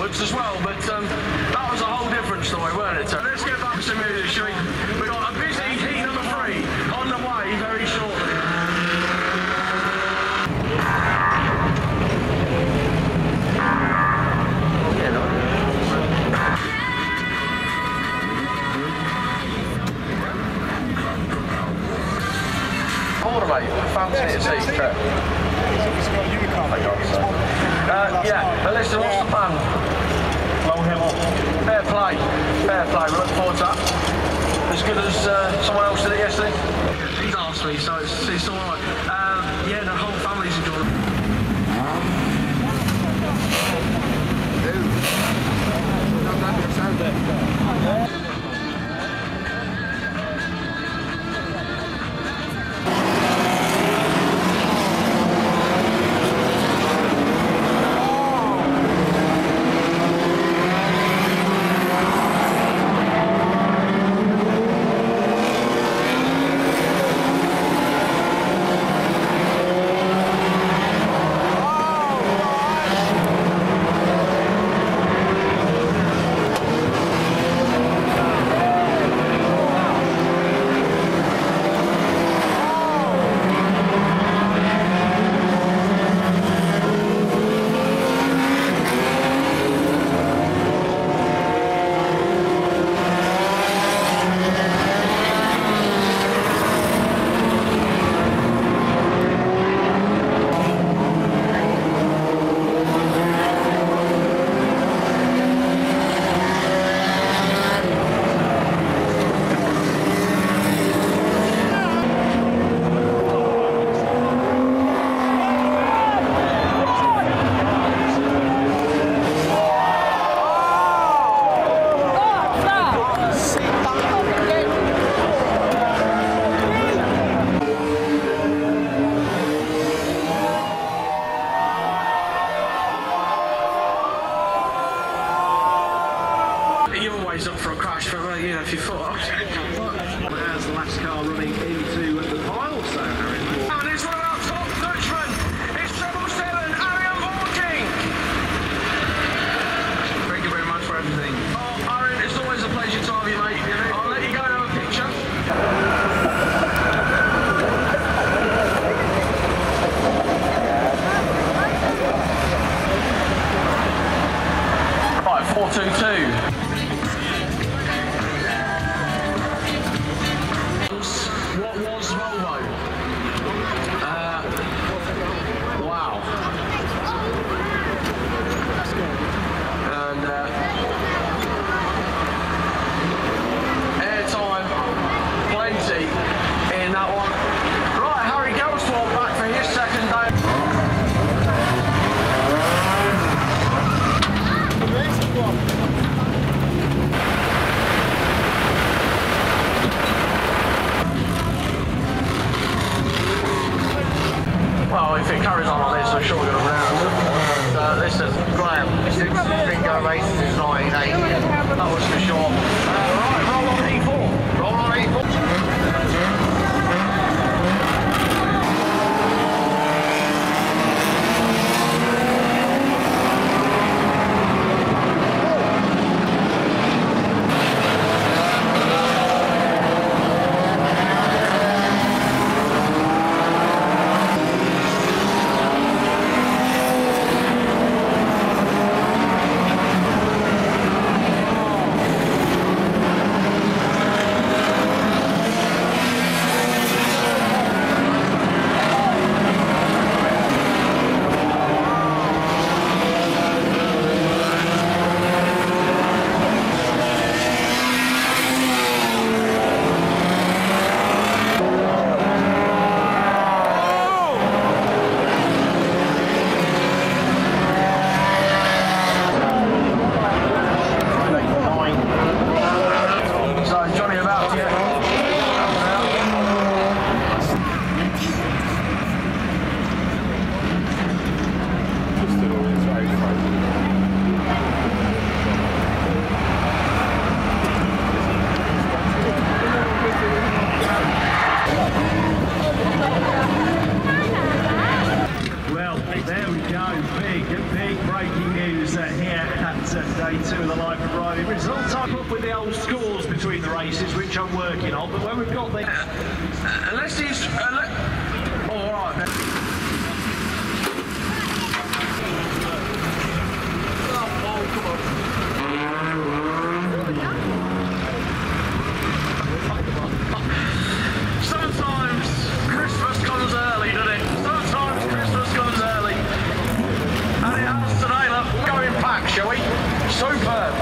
onwards as well. But um, that was a whole different story, weren't it? So let's get back to music, shall we? we got a busy heat number three on the way very shortly. Corner, mate. Fancy it. Uh, yeah, but listen, what's play. Fair play. We look forward to that. As good as uh, someone else did it yesterday. He's asked me, so it's, it's all right. Um, big breaking news here at day two of the Life of Riley results. I'm up with the old scores between the races, which I'm working on, but when we've got the... Uh, unless he's... Uh, oh, all right, then. Oh, come on. back, shall we? Superb.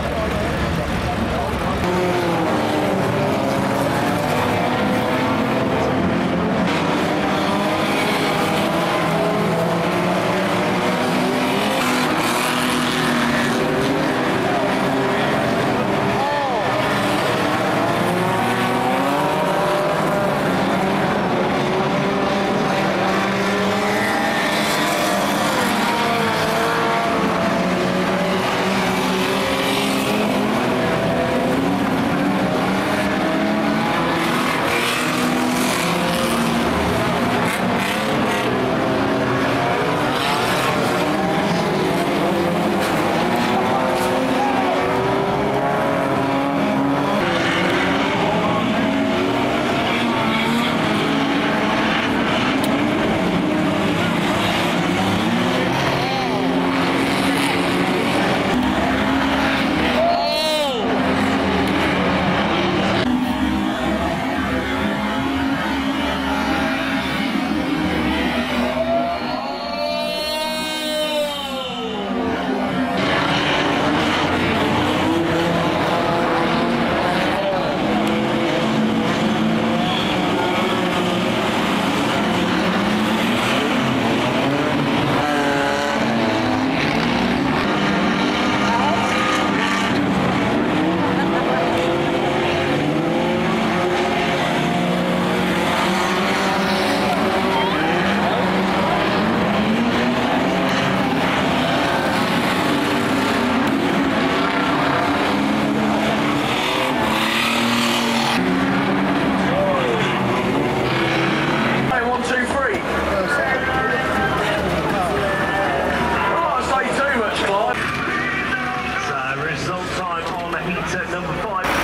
second to number five.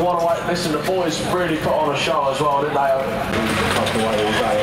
108. Listen, the boys really put on a show as well, didn't they?